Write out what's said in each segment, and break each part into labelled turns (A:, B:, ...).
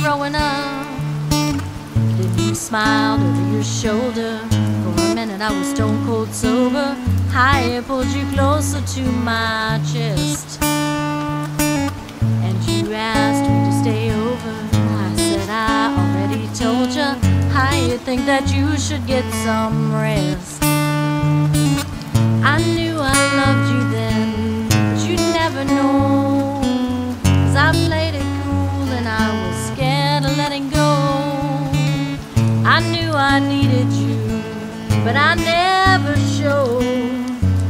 A: growing up. If you smiled over your shoulder, for a minute I was stone cold sober. Higher pulled you closer to my chest. And you asked me to stay over. I said, I already told you. I think that you should get some rest. Needed you, but I never showed.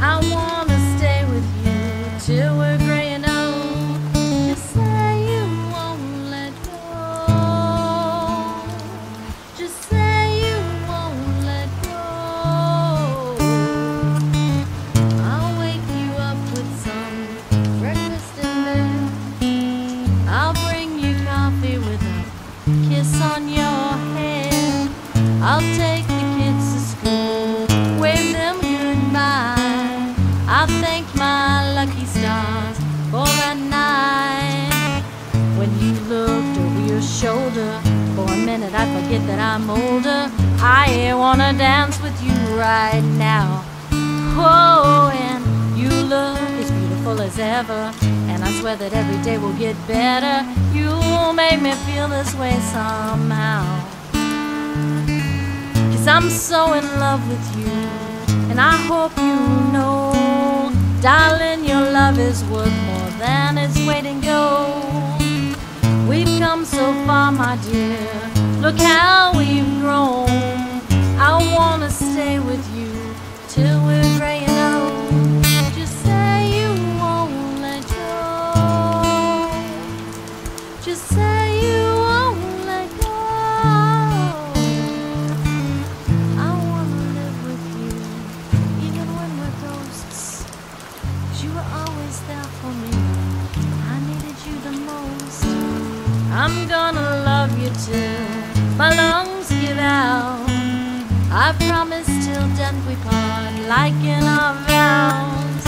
A: I wanna stay with you till we're gray and old. Just say you won't let go. Just say I'll take the kids to school, wave them goodbye. I'll thank my lucky stars for that night when you looked over your shoulder. For a minute, I forget that I'm older. I wanna dance with you right now. Oh, and you look as beautiful as ever. And I swear that every day will get better. You'll make me feel this way somehow. Cause I'm so in love with you. And I hope you know, darling, your love is worth more than its weight in gold. We've come so far, my dear. Look how we've grown. You were always there for me. I needed you the most. I'm gonna love you till my lungs give out. I promise till death we part, like in our vows.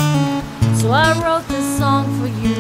A: So I wrote this song for you